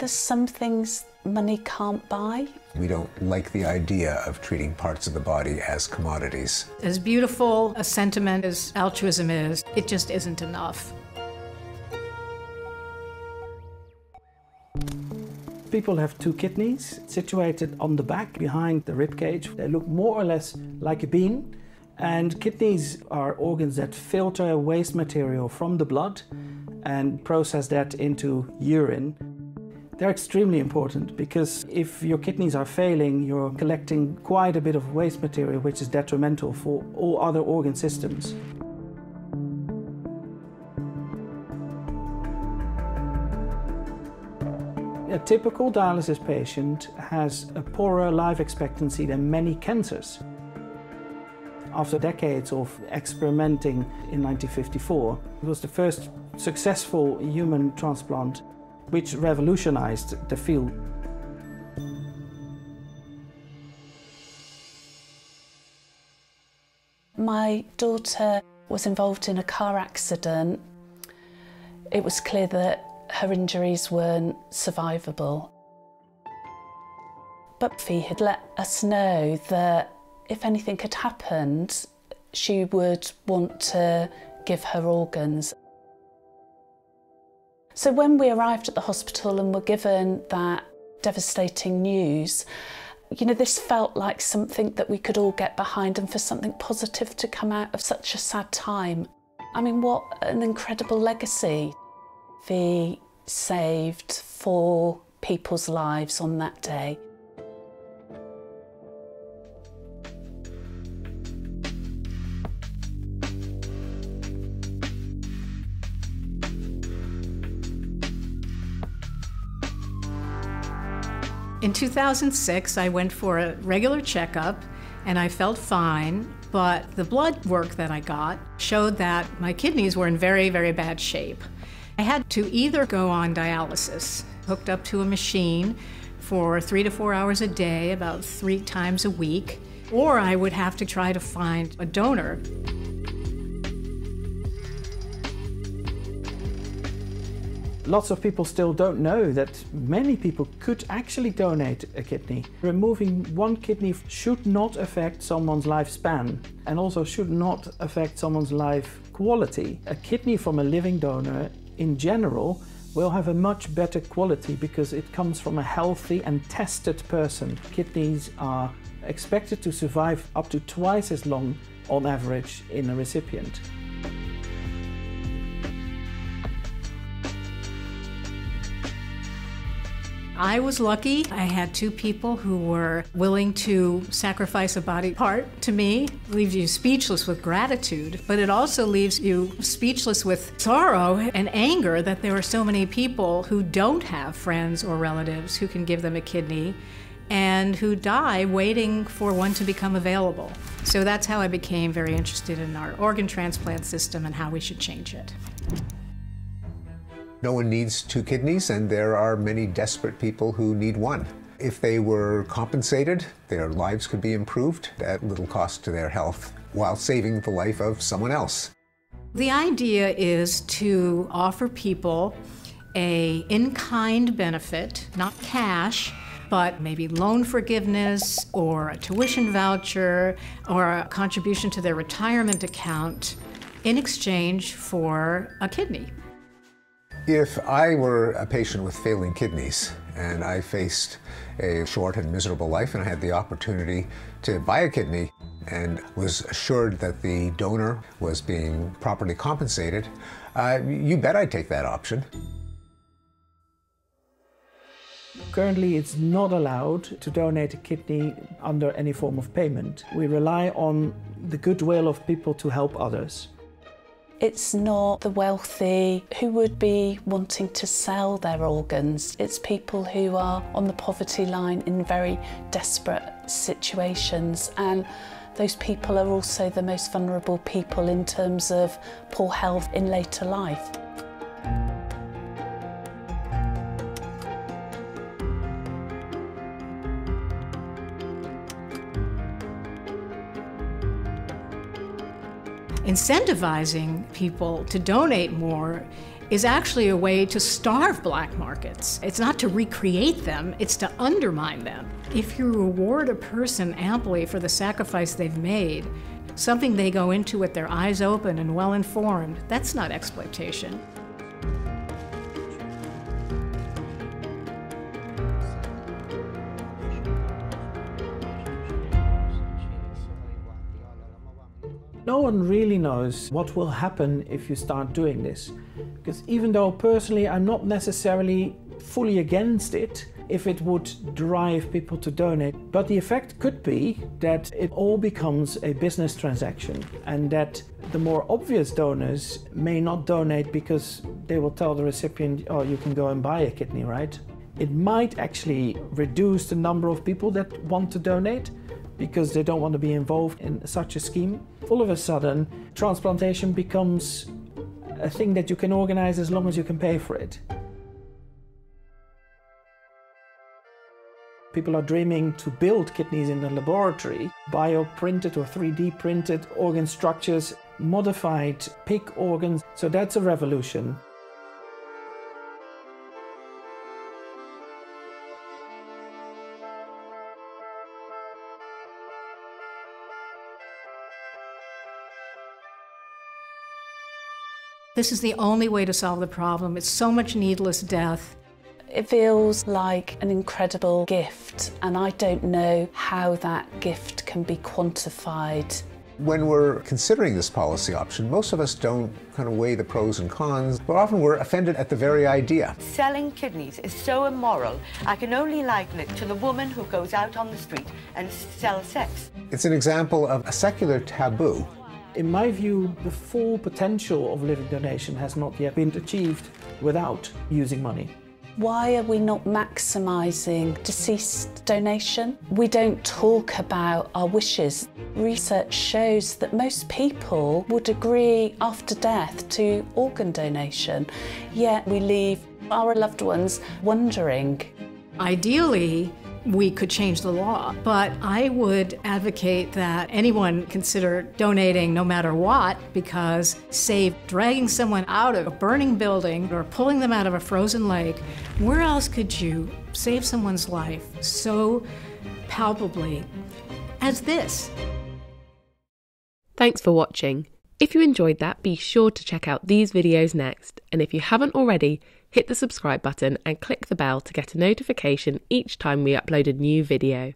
There's some things money can't buy. We don't like the idea of treating parts of the body as commodities. As beautiful a sentiment as altruism is, it just isn't enough. People have two kidneys situated on the back behind the rib cage. They look more or less like a bean. And kidneys are organs that filter waste material from the blood and process that into urine. They're extremely important because if your kidneys are failing, you're collecting quite a bit of waste material which is detrimental for all other organ systems. A typical dialysis patient has a poorer life expectancy than many cancers. After decades of experimenting in 1954, it was the first successful human transplant which revolutionized the field. My daughter was involved in a car accident. It was clear that her injuries weren't survivable. But had let us know that if anything had happened, she would want to give her organs. So when we arrived at the hospital and were given that devastating news, you know, this felt like something that we could all get behind and for something positive to come out of such a sad time. I mean, what an incredible legacy. The saved four people's lives on that day. In 2006, I went for a regular checkup and I felt fine, but the blood work that I got showed that my kidneys were in very, very bad shape. I had to either go on dialysis, hooked up to a machine for three to four hours a day, about three times a week, or I would have to try to find a donor. Lots of people still don't know that many people could actually donate a kidney. Removing one kidney should not affect someone's lifespan and also should not affect someone's life quality. A kidney from a living donor in general will have a much better quality because it comes from a healthy and tested person. Kidneys are expected to survive up to twice as long on average in a recipient. I was lucky. I had two people who were willing to sacrifice a body part to me. It leaves you speechless with gratitude, but it also leaves you speechless with sorrow and anger that there are so many people who don't have friends or relatives who can give them a kidney and who die waiting for one to become available. So that's how I became very interested in our organ transplant system and how we should change it. No one needs two kidneys, and there are many desperate people who need one. If they were compensated, their lives could be improved at little cost to their health while saving the life of someone else. The idea is to offer people a in-kind benefit, not cash, but maybe loan forgiveness or a tuition voucher or a contribution to their retirement account in exchange for a kidney. If I were a patient with failing kidneys and I faced a short and miserable life and I had the opportunity to buy a kidney and was assured that the donor was being properly compensated, uh, you bet I'd take that option. Currently, it's not allowed to donate a kidney under any form of payment. We rely on the goodwill of people to help others. It's not the wealthy who would be wanting to sell their organs. It's people who are on the poverty line in very desperate situations and those people are also the most vulnerable people in terms of poor health in later life. Incentivizing people to donate more is actually a way to starve black markets. It's not to recreate them, it's to undermine them. If you reward a person amply for the sacrifice they've made, something they go into with their eyes open and well informed, that's not exploitation. One really knows what will happen if you start doing this. Because even though personally I'm not necessarily fully against it, if it would drive people to donate. But the effect could be that it all becomes a business transaction and that the more obvious donors may not donate because they will tell the recipient, oh, you can go and buy a kidney, right? It might actually reduce the number of people that want to donate because they don't want to be involved in such a scheme. All of a sudden, transplantation becomes a thing that you can organize as long as you can pay for it. People are dreaming to build kidneys in the laboratory, bioprinted or 3D printed organ structures, modified pig organs. So that's a revolution. This is the only way to solve the problem. It's so much needless death. It feels like an incredible gift, and I don't know how that gift can be quantified. When we're considering this policy option, most of us don't kind of weigh the pros and cons, but often we're offended at the very idea. Selling kidneys is so immoral, I can only liken it to the woman who goes out on the street and sells sex. It's an example of a secular taboo in my view, the full potential of living donation has not yet been achieved without using money. Why are we not maximising deceased donation? We don't talk about our wishes. Research shows that most people would agree after death to organ donation, yet we leave our loved ones wondering. Ideally, we could change the law. But I would advocate that anyone consider donating no matter what, because, say, dragging someone out of a burning building or pulling them out of a frozen lake, where else could you save someone's life so palpably as this? Thanks for watching. If you enjoyed that, be sure to check out these videos next. And if you haven't already, hit the subscribe button and click the bell to get a notification each time we upload a new video.